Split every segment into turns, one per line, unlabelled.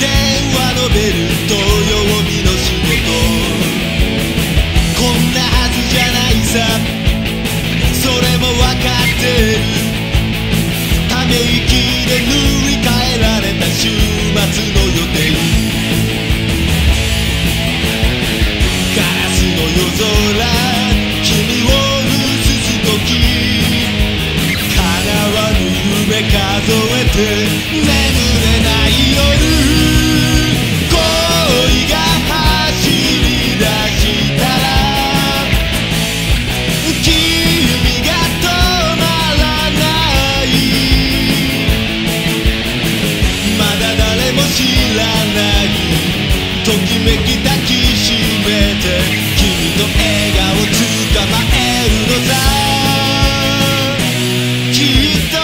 電話のベルと曜日の仕事。こんなはずじゃないさ。それもわかってる。ため息で塗り替えられた週末の予定。ガラスの夜空君を映す時叶わぬ夢数えて、ねときめき抱きしめて君の笑顔捕まえるのさ。きっと。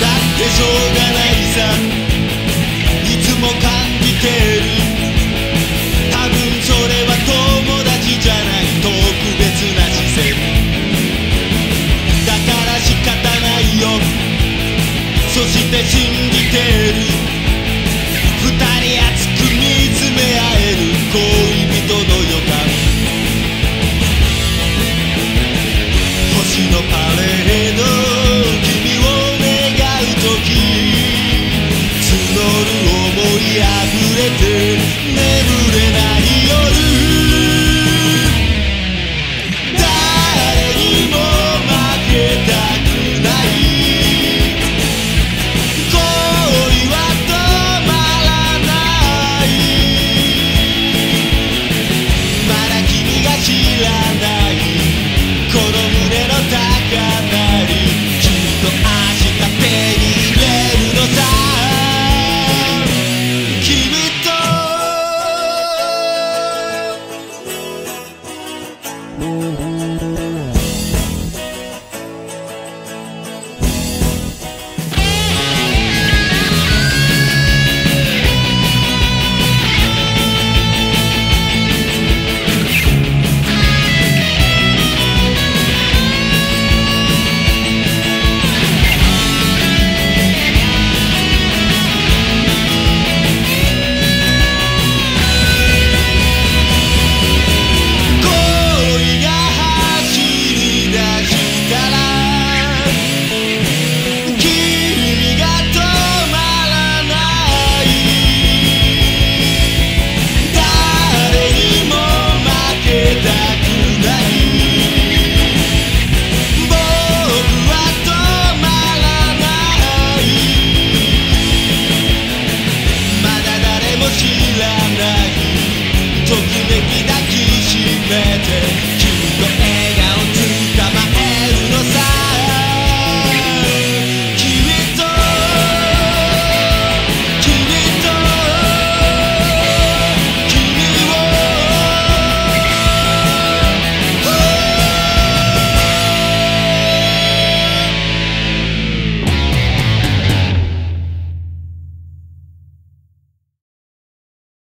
だってしょうが星の君を願う時募る思いあふれてね